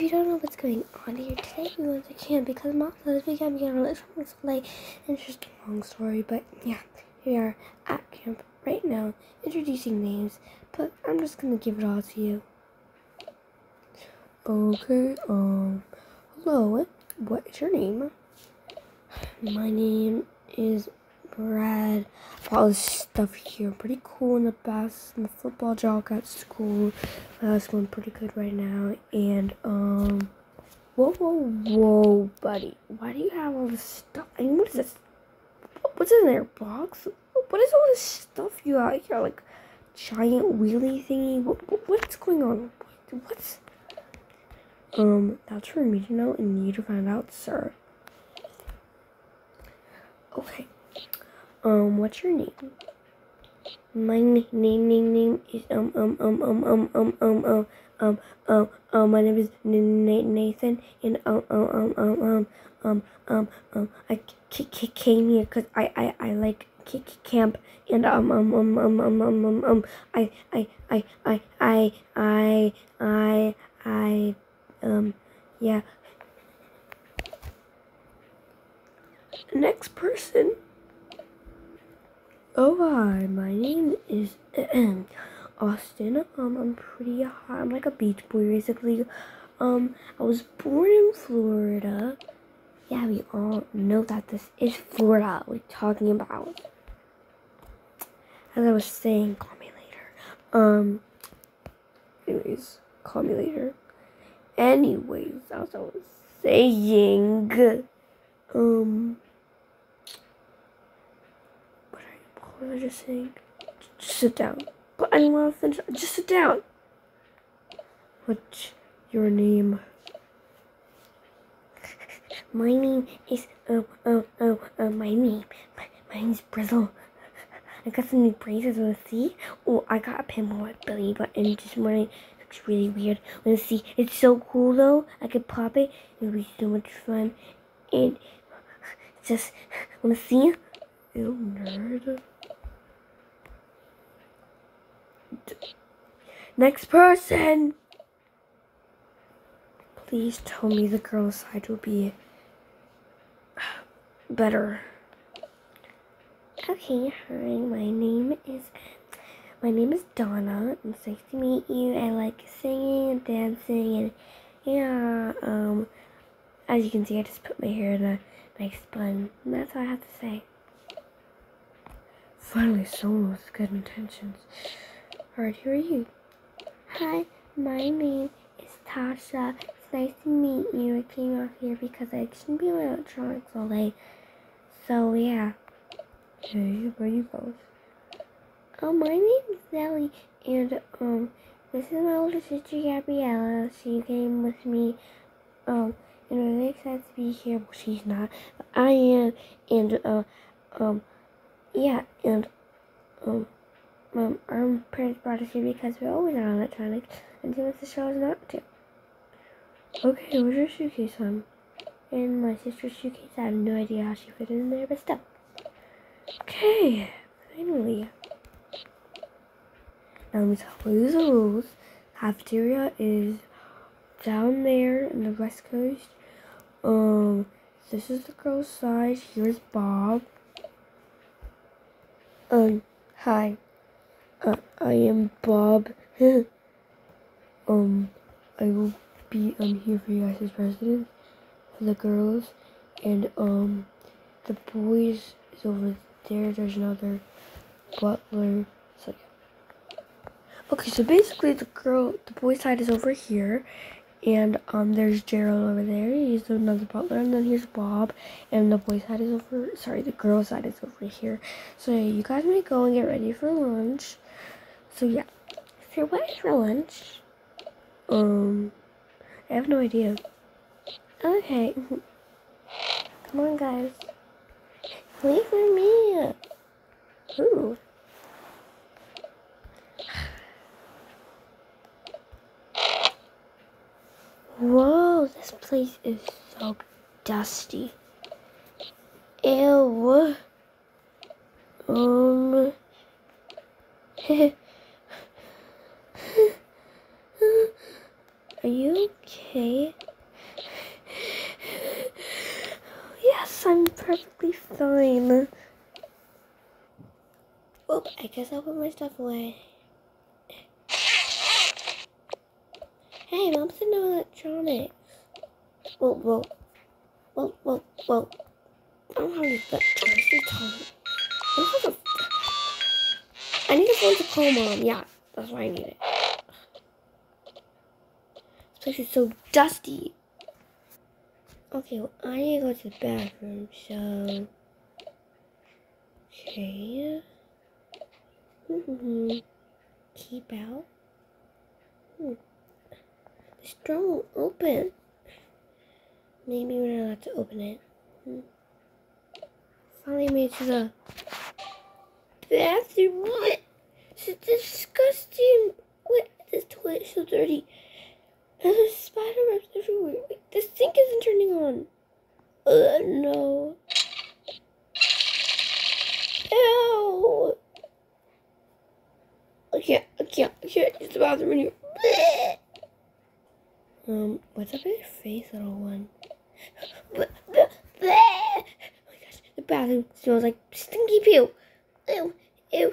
If you don't know what's going on here today, we went to camp because mom says we can't be on a from late. And it's just a long story, but yeah, we are at camp right now, introducing names. But I'm just gonna give it all to you. Okay, um, hello, what is your name? My name is Brad. All this stuff here, pretty cool in the bus and the football jock at school. That's going pretty good right now. And um, whoa, whoa, whoa, buddy, why do you have all this stuff? I mean, what is this? What's in their box? What is all this stuff you got here? Like giant wheelie thingy? What, what's going on? What's um? That's for me to know and you to find out, sir. Okay. Um, what's your name? My name name name is um um um um um um um um um um um my name is Nathan and um um um um um um um um I came here because I I I like camp and um um um um um um um um I I I I I I I I um yeah next person Oh hi, my name is Austin. Um, I'm pretty hot. I'm like a beach boy, basically. Um, I was born in Florida. Yeah, we all know that this is Florida we're talking about. As I was saying, call me later. Um, anyways, call me later. Anyways, as I was saying, um, What was I just saying? Just sit down. But I want finish. Just sit down. What's your name? My name is oh oh oh oh my name. My, my name's Brizzle. I got some new braces. Wanna see? Oh, I got a pinball at Billy button this morning. Looks really weird. Wanna see? It's so cool though. I could pop it. It'll be so much fun. And just wanna see? You nerd. Next person! Please tell me the girl's side will be better. Okay, hi, my name is my name is Donna. It's nice to meet you. I like singing and dancing and yeah, um as you can see I just put my hair in a nice bun. That's all I have to say. Finally someone with good intentions. Alright, who are you? Hi, my name is Tasha. It's nice to meet you. I came out here because I shouldn't be my electronics all day. So, yeah. Hey, where you both? Oh, my name is Nellie, and, um, this is my older sister, Gabriella. She came with me, um, and I'm really excited to be here. Well, she's not, but I am, and, uh, um, yeah, and, um, my, our parents brought us here because we're always on electronics and Timothy the show is not to. Okay, where's your suitcase, hon? In my sister's suitcase. I have no idea how she fit it in there, but still. Okay, finally. Now let me tell you the rules. Cafeteria is down there in the west coast. Um, this is the girl's side. Here's Bob. Um, hi. Uh, I am Bob. um, I will be um here for you guys as president for the girls, and um, the boys is over there. There's another butler. So yeah. Okay, so basically the girl, the boy side is over here, and um, there's Gerald over there. He's another butler, and then here's Bob, and the boy side is over. Sorry, the girl side is over here. So yeah, you guys may go and get ready for lunch. So yeah. So what is for lunch? Um, I have no idea. Okay. Come on, guys. Wait for me. Ooh. Whoa, this place is so dusty. Ew. Um. Are you okay? Yes, I'm perfectly fine. Well, I guess I'll put my stuff away. Hey, Mom's in no electronics. Well, well, well, well, well. I don't have any electronics. a. I need a phone to call Mom. Yeah, that's why I need it. This place is so dusty. Okay, well, I need to go to the bathroom, so. Okay. Mm-hmm. Keep out. Hmm. This door won't open. Maybe we're not allowed to open it. Hmm. Finally made it to the bathroom. What? This is disgusting. What? This toilet is so dirty. There's spider webs everywhere. Wait, the sink isn't turning on. Uh, no. Ew. I can't, I can't, I can't use the bathroom in here. Um, what's up with your face, little one? oh my gosh, the bathroom smells like stinky poo. Ew, ew, ew.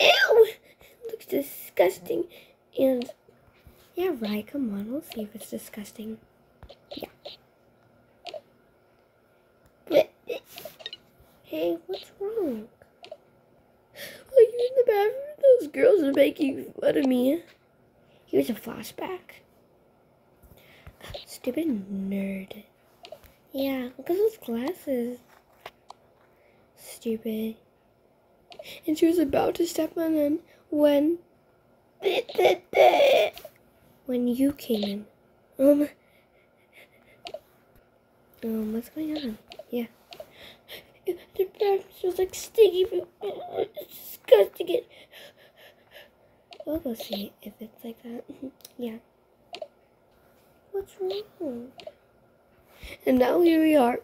It looks disgusting. And, yeah, right, come on, we'll see if it's disgusting. Yeah. Hey, what's wrong? Are you in the bathroom? Those girls are making fun of me. Here's a flashback. Stupid nerd. Yeah, look at those glasses. Stupid. And she was about to step on them when. When you came in. Um. Um, what's going on? Yeah. The bathroom smells like sticky. It's disgusting. It. We'll go see if it's like that. yeah. What's wrong? And now here we are.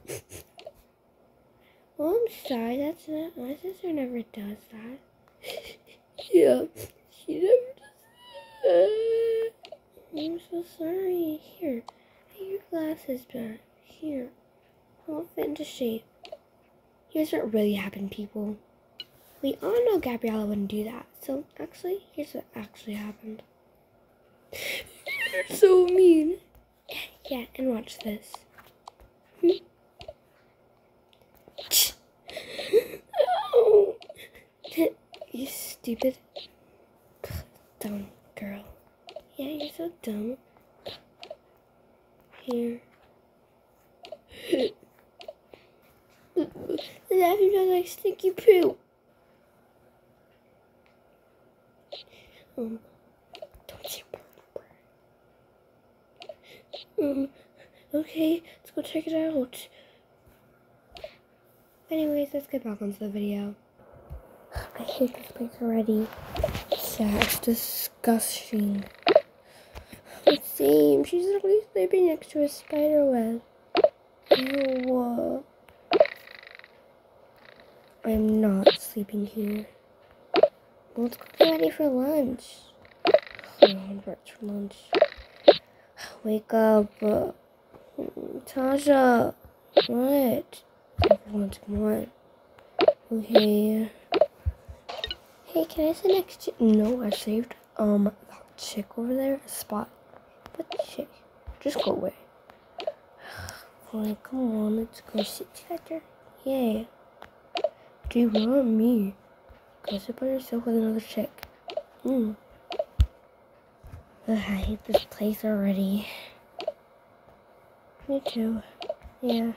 well, I'm sorry. That's not my sister. Never does that. yeah, she never does that. I'm so sorry. Here, get your glasses back. Here, I'll fit into shape. Here's what really happened, people. We all know Gabriella wouldn't do that. So actually, here's what actually happened. You're so mean. Yeah, and watch this. oh. you stupid dumb girl. Yeah, dumb. Here. bathroom smells like stinky poo. Um, don't say um, okay, let's go check it out. Anyways, let's get back onto the video. I hate this place already. Yeah, it's disgusting. Same. She's literally sleeping next to a spider web. Ew. I'm not sleeping here. Let's go get ready for lunch. Oh, I'm for lunch. Wake up. Tasha. What? Everyone, come on. Okay. Hey, can I sit next to No, I saved um that chick over there a spot. What chick? Just go away. Come on, let's go sit together. Yeah. Do you want me? Go sit by yourself with another chick. Hmm. I hate this place already. Me too. Yeah.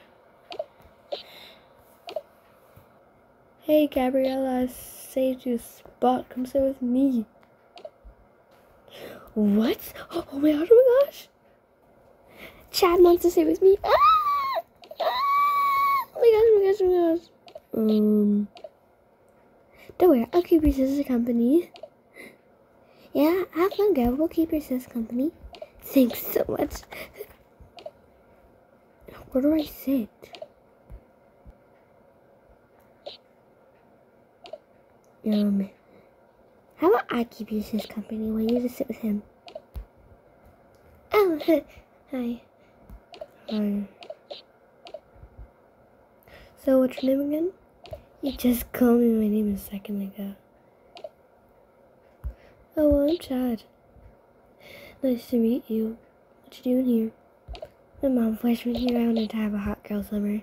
Hey, Gabriella, I saved you a spot. Come sit with me. What? Oh my gosh, oh my gosh. Chad wants to stay with me. Ah! Ah! Oh my gosh, oh my gosh, oh my gosh. Um. Don't worry, I'll keep your sister company. Yeah, have fun, girl. We'll keep your sis company. Thanks so much. Where do I sit? Um, how about I keep your sis company while you just sit with him? Oh, hi. Hi. So, what's your name again? You just called me my name a second ago. Oh, I'm Chad. Nice to meet you. What you doing here? My mom flashed me here. I wanted to have a hot girl summer.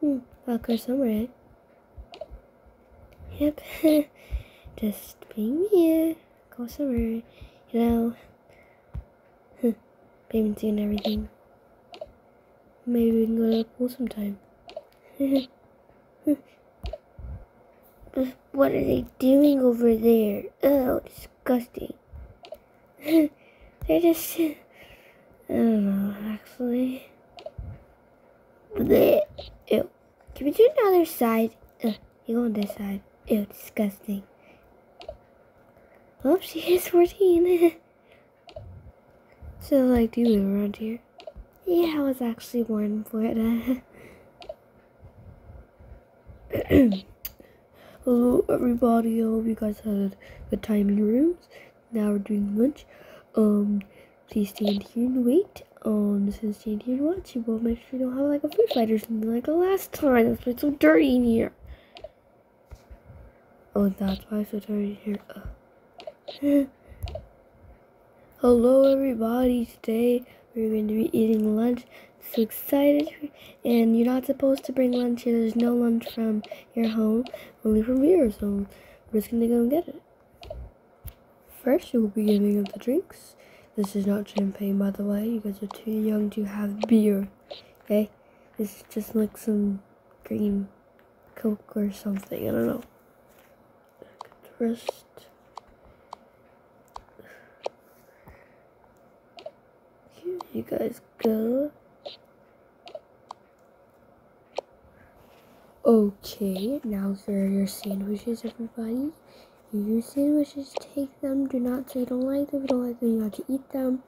Hmm, hot girl summer, eh? Yep. Just being. Girl summer. You know. Payment and everything. Maybe we can go to the pool sometime. what are they doing over there? Oh, disgusting. They're just. I don't know, actually. Ew. Can we do another side? Ugh, you go on this side. Ew, disgusting. Oh, she is 14. so, like, do you live around here? Yeah, I was actually born in Florida. Hello, everybody. I hope you guys had a good time in your rooms. Now we're doing lunch. Um, please stand here and wait. Um, is stand here and watch. You will make sure you don't have like a food fight or something like the last time. That's why it's so dirty in here. Oh, that's why it's so dirty in here. Hello, everybody. Today we're going to be eating lunch. So excited, and you're not supposed to bring lunch here. There's no lunch from your home, only from here. So we're just gonna go and get it. First, we will be giving up the drinks. This is not champagne, by the way. You guys are too young to have beer. Okay, this is just like some green Coke or something. I don't know. First. Here you guys go. Okay, now for your sandwiches, everybody. Your sandwiches, take them. Do not say you don't like them. If you don't like them, you have to eat them.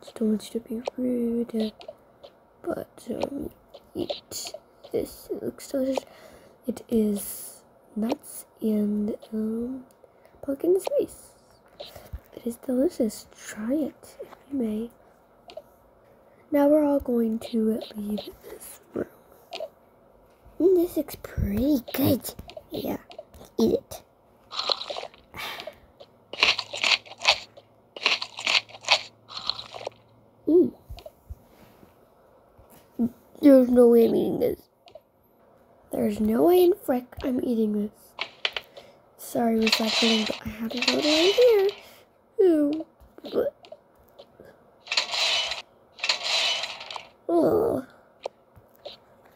Just don't want you to be rude. But, um, eat this. It looks delicious. It is nuts and, um, pumpkin spice. It is delicious. Try it, if you may. Now we're all going to leave this room. Mm, this looks pretty good. Yeah, eat it. Mm. There's no way I'm eating this. There's no way in frick I'm eating this. Sorry, reception, but I have to go right here. Oh.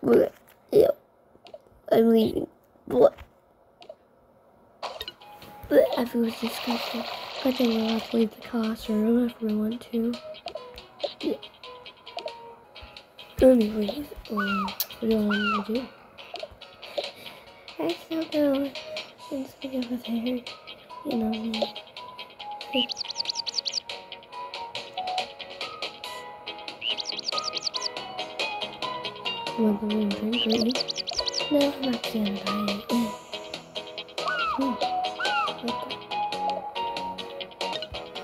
But. Ew. I'm leaving. What? But I feel disgusting. I think we'll have to leave the classroom if we want to. Yeah. Anyways, um, what do you want to do? I still go and stay over there. You know No, I'm.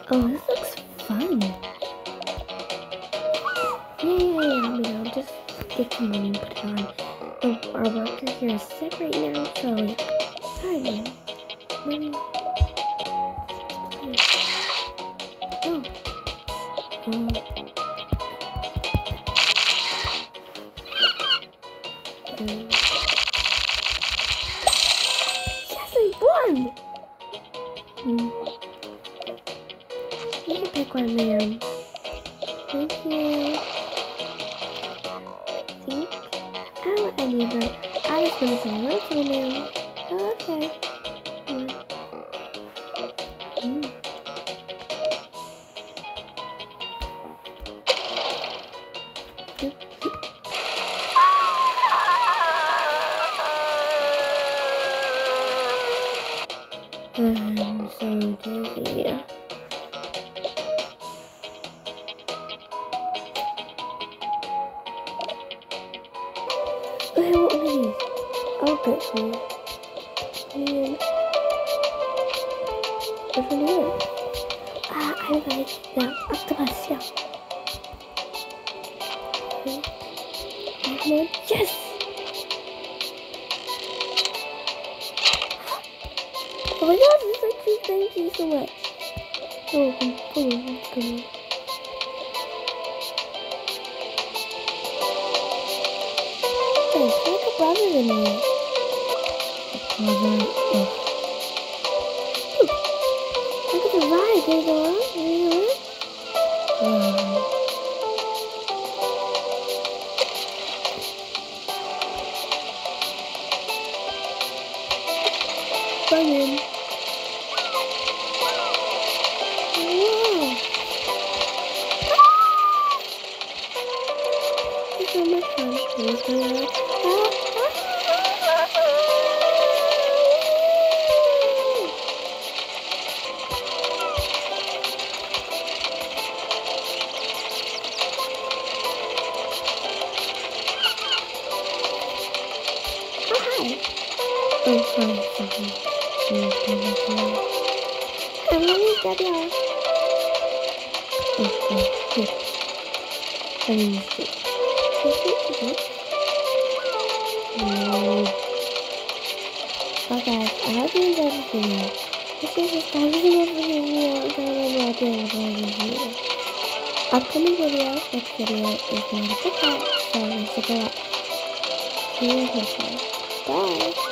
Oh, this looks fun. Yeah, yeah, yeah. I mean, I'll just get some money and put it on. The, our worker here is sick right now, so hi, man. Money. Um. Yes, I won! Hmm. You can I'm so dizzy. Oh my god, this is so cute, thank you so much. Oh. Hey, it's like a brother than me. Brother Look at the ride, can you on? Can you Running. Oh, sorry, sorry. Mm, mm, mm. I'm Mummy Gabrielle. Oh, oh, good. I mean, shit. Well guys, I hope you enjoyed this video. This is just everything over here. I'm gonna do another video. Upcoming videos, next video is going to be TikTok, so check it out. See you next time. Bye!